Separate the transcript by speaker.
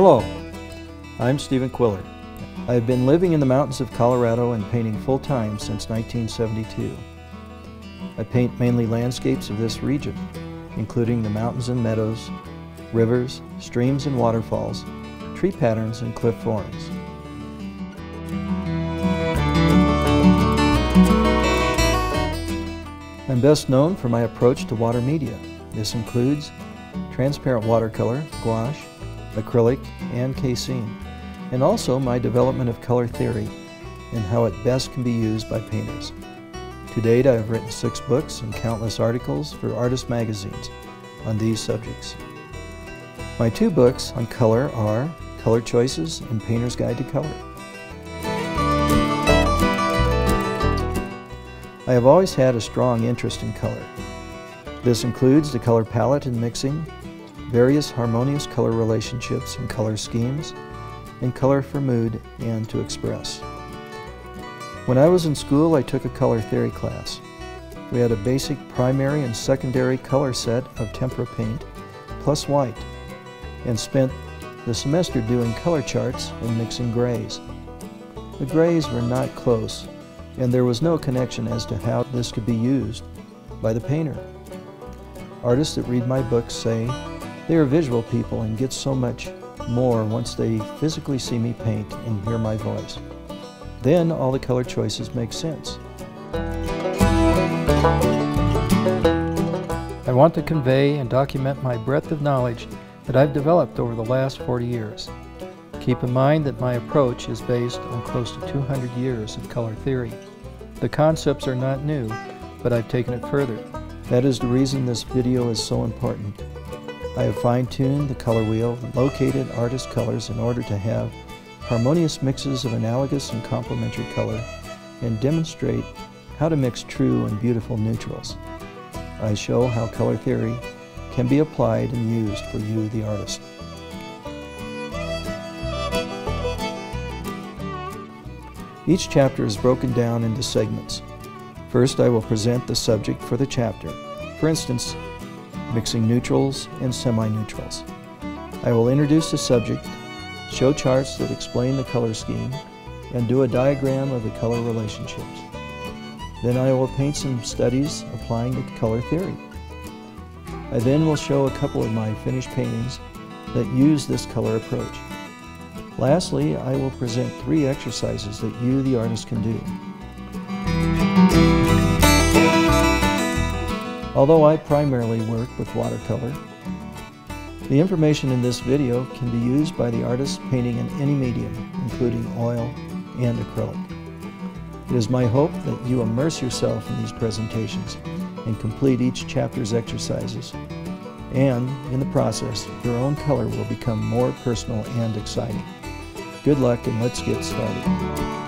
Speaker 1: I'm Stephen Quiller. I've been living in the mountains of Colorado and painting full-time since 1972. I paint mainly landscapes of this region, including the mountains and meadows, rivers, streams and waterfalls, tree patterns and cliff forms. I'm best known for my approach to water media. This includes transparent watercolor, gouache, acrylic, and casein, and also my development of color theory and how it best can be used by painters. To date, I have written six books and countless articles for artist magazines on these subjects. My two books on color are Color Choices and Painter's Guide to Color. I have always had a strong interest in color. This includes the color palette and mixing, various harmonious color relationships and color schemes, and color for mood and to express. When I was in school, I took a color theory class. We had a basic primary and secondary color set of tempera paint plus white and spent the semester doing color charts and mixing grays. The grays were not close and there was no connection as to how this could be used by the painter. Artists that read my books say they are visual people and get so much more once they physically see me paint and hear my voice. Then all the color choices make sense. I want to convey and document my breadth of knowledge that I've developed over the last 40 years. Keep in mind that my approach is based on close to 200 years of color theory. The concepts are not new, but I've taken it further. That is the reason this video is so important. I have fine-tuned the color wheel, located artist colors in order to have harmonious mixes of analogous and complementary color, and demonstrate how to mix true and beautiful neutrals. I show how color theory can be applied and used for you, the artist. Each chapter is broken down into segments. First, I will present the subject for the chapter. For instance, mixing neutrals and semi-neutrals. I will introduce the subject, show charts that explain the color scheme, and do a diagram of the color relationships. Then I will paint some studies applying the color theory. I then will show a couple of my finished paintings that use this color approach. Lastly, I will present three exercises that you, the artist, can do. Although I primarily work with watercolor, the information in this video can be used by the artist painting in any medium, including oil and acrylic. It is my hope that you immerse yourself in these presentations and complete each chapter's exercises. And, in the process, your own color will become more personal and exciting. Good luck and let's get started.